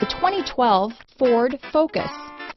The 2012 Ford Focus.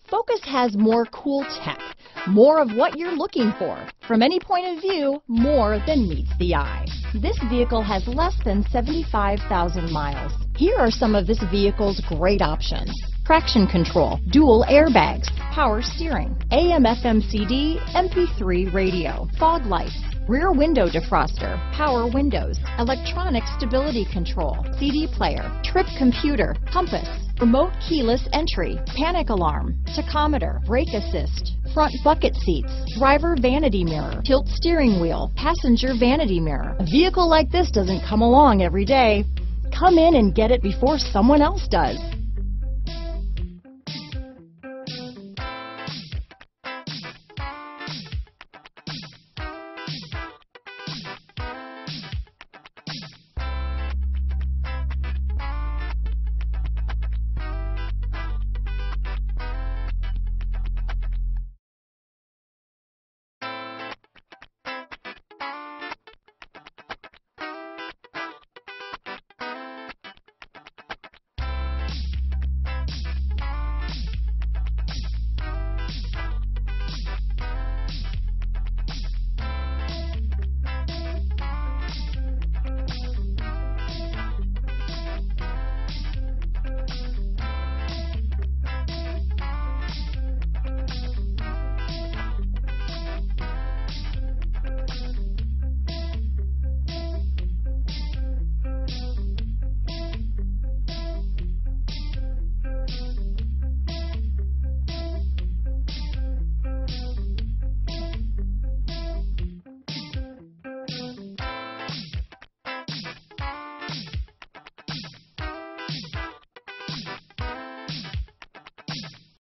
Focus has more cool tech, more of what you're looking for. From any point of view, more than meets the eye. This vehicle has less than 75,000 miles. Here are some of this vehicle's great options. Traction control, dual airbags, power steering, AM FM CD, MP3 radio, fog lights, rear window defroster, power windows, electronic stability control, CD player, trip computer, compass, remote keyless entry, panic alarm, tachometer, brake assist, front bucket seats, driver vanity mirror, tilt steering wheel, passenger vanity mirror. A vehicle like this doesn't come along every day. Come in and get it before someone else does.